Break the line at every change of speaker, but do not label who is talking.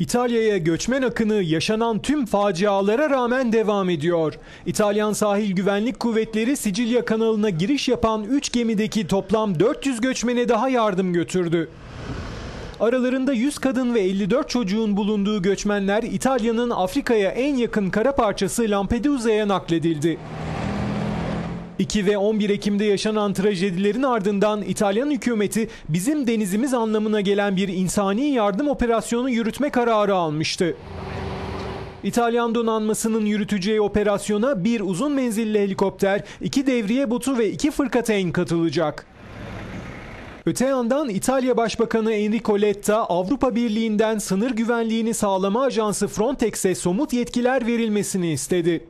İtalya'ya göçmen akını yaşanan tüm facialara rağmen devam ediyor. İtalyan Sahil Güvenlik Kuvvetleri Sicilya kanalına giriş yapan 3 gemideki toplam 400 göçmene daha yardım götürdü. Aralarında 100 kadın ve 54 çocuğun bulunduğu göçmenler İtalya'nın Afrika'ya en yakın kara parçası Lampedusa'ya nakledildi. 2 ve 11 Ekim'de yaşanan trajedilerin ardından İtalyan hükümeti bizim denizimiz anlamına gelen bir insani yardım operasyonu yürütme kararı almıştı. İtalyan donanmasının yürüteceği operasyona bir uzun menzilli helikopter, iki devriye botu ve iki fırkateyn katılacak. Öte yandan İtalya Başbakanı Enrico Letta Avrupa Birliği'nden sınır güvenliğini sağlama ajansı Frontex'e somut yetkiler verilmesini istedi.